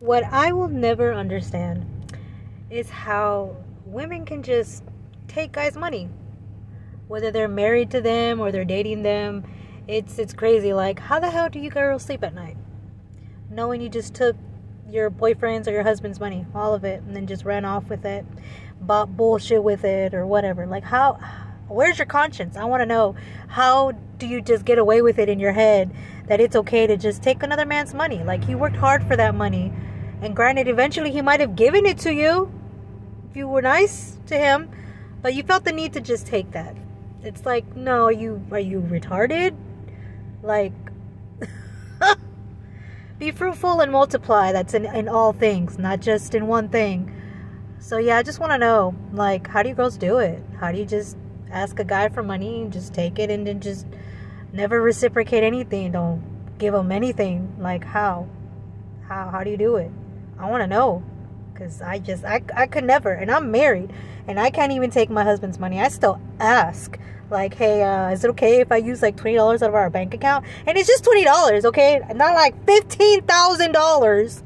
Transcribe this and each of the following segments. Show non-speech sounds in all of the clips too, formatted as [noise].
What I will never understand is how women can just take guys' money, whether they're married to them or they're dating them. It's it's crazy. Like, how the hell do you girls sleep at night, knowing you just took your boyfriend's or your husband's money, all of it, and then just ran off with it, bought bullshit with it or whatever? Like, how? Where's your conscience? I want to know. How do you just get away with it in your head that it's okay to just take another man's money? Like, he worked hard for that money and granted, eventually he might have given it to you if you were nice to him, but you felt the need to just take that. It's like, no, are you are you retarded? Like [laughs] be fruitful and multiply. That's in, in all things, not just in one thing. So yeah, I just want to know, like, how do you girls do it? How do you just ask a guy for money and just take it and then just never reciprocate anything? Don't give him anything. Like how? How how do you do it? I want to know because I just I, I could never and I'm married and I can't even take my husband's money. I still ask like, hey, uh, is it okay if I use like twenty dollars out of our bank account? And it's just twenty dollars, okay? Not like fifteen thousand dollars.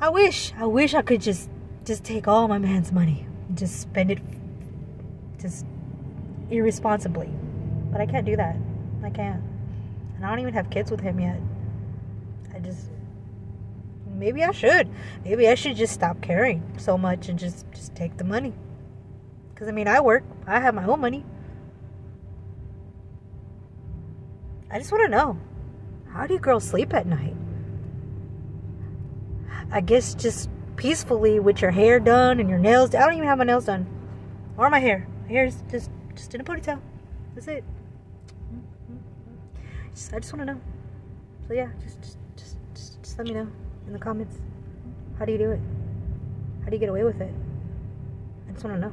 I wish I wish I could just just take all my man's money and just spend it just irresponsibly. But I can't do that. I can't. And I don't even have kids with him yet. I just maybe I should. Maybe I should just stop caring so much and just just take the money. Cuz I mean, I work. I have my own money. I just want to know. How do you girls sleep at night? I guess just peacefully with your hair done and your nails. I don't even have my nails done. Or my hair. My hair is just just in a ponytail. That's it. Mm-hmm. Just, I just want to know. So yeah, just just just, just let me know in the comments. How do you do it? How do you get away with it? I just want to know.